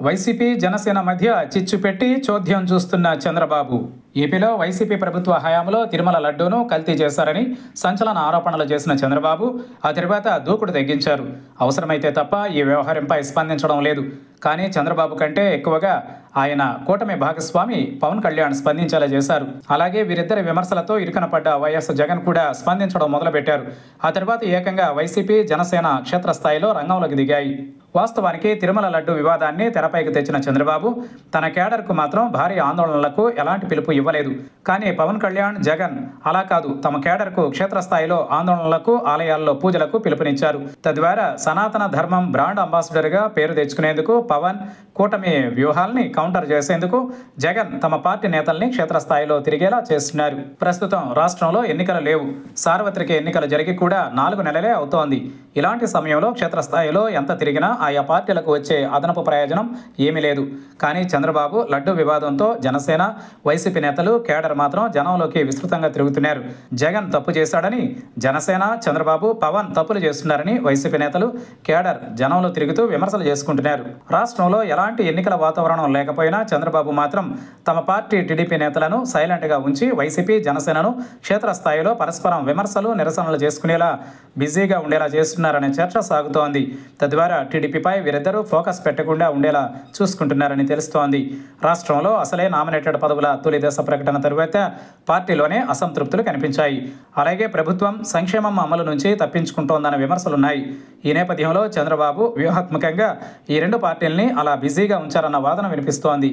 YCP Janasena మధ్య చిచ్చు పెట్టి చోద్యం చూస్తున్న చంద్రబాబు. ఏపీలో వైసీపీ ప్రభుత్వ హయాంలో తిరుమల లడ్డూను కల్తీ చేశారని సంచలన ఆరోపణలు చేసిన చంద్రబాబు ఆ తర్వాత దూకుడు తగ్గించారు అవసరమైతే తప్ప ఈ వ్యవహారంపై స్పందించడం లేదు. కానీ చంద్రబాబు కంటే ఎక్కువగా ఆయన కూటమి భాగస్వామి పవన్ కళ్యాణ్ స్పందించేలా చేశారు. అలాగే వీరిద్దరి విమర్శలతో ఇరుకన పడ్డ వైఎస్ జగన్ కూడా స్పందించడం మొదలుపెట్టారు. ఆ తర్వాత ఏకంగా వైసీపీ జనసేన క్షేత్రస్థాయిలో రంగంలోకి దిగాయి. వాస్తవానికి తిరుమల లడ్డు వివాదాన్ని తెరపైకి తెచ్చిన చంద్రబాబు తన కేడర్కు మాత్రం భారీ ఆందోళనలకు ఎలాంటి పిలుపు ఇవ్వలేదు. కానీ పవన్ కళ్యాణ్ జగన్ అలా కాదు తమ కేడర్కు క్షేత్రస్థాయిలో ఆందోళనలకు ఆలయాల్లో పూజలకు పిలుపునిచ్చారు. తద్వారా సనాతన ధర్మం బ్రాండ్ అంబాసిడర్గా పేరు తెచ్చుకునేందుకు పవన్ కూటమి వ్యూహాల్ని కౌంటర్ చేసేందుకు జగన్ తమ పార్టీ నేతల్ని క్షేత్రస్థాయిలో తిరిగేలా చేస్తున్నారు. ప్రస్తుతం రాష్ట్రంలో ఎన్నికలు లేవు. సార్వత్రిక ఎన్నికలు జరిగి కూడా నాలుగు నెలలే అవుతోంది. ఇలాంటి సమయంలో క్షేత్రస్థాయిలో ఎంత తిరిగినా ఆయా పార్టీలకు వచ్చే అదనపు ప్రయోజనం ఏమీ లేదు. కానీ చంద్రబాబు లడ్డు వివాదంతో జనసేన వైసీపీ నేతలు కేడర్ మాత్రం జనంలోకి విస్తృతంగా తిరుగుతున్నారు. జగన్ తప్పు చేశాడని జనసేన చంద్రబాబు పవన్ తప్పులు చేస్తున్నారని వైసీపీ నేతలు కేడర్ జనంలో తిరుగుతూ విమర్శలు చేసుకుంటున్నారు. రాష్ట్రంలో ఎలాంటి ఎన్నికల వాతావరణం లేక లేకపోయినా చంద్రబాబు మాత్రం తమ పార్టీ టీడీపీ నేతలను సైలెంట్గా ఉంచి వైసీపీ జనసేనను క్షేత్రస్థాయిలో పరస్పరం విమర్శలు నిరసనలు చేసుకునేలా బిజీగా ఉండేలా చేస్తున్నారనే చర్చ సాగుతోంది. తద్వారా టీడీపీపై వీరిద్దరూ ఫోకస్ పెట్టకుండా ఉండేలా చూసుకుంటున్నారని తెలుస్తోంది. రాష్ట్రంలో అసలే నామినేటెడ్ పదవుల తొలి దశ ప్రకటన తరువాత పార్టీలోనే అసంతృప్తులు కనిపించాయి. అలాగే ప్రభుత్వం సంక్షేమం అమలు నుంచి తప్పించుకుంటోందన్న విమర్శలున్నాయి. ఈ నేపథ్యంలో చంద్రబాబు వ్యూహాత్మకంగా ఈ రెండు పార్టీల్ని అలా బిజీగా ఉంచారన్న వాదన వినిపిస్తోంది.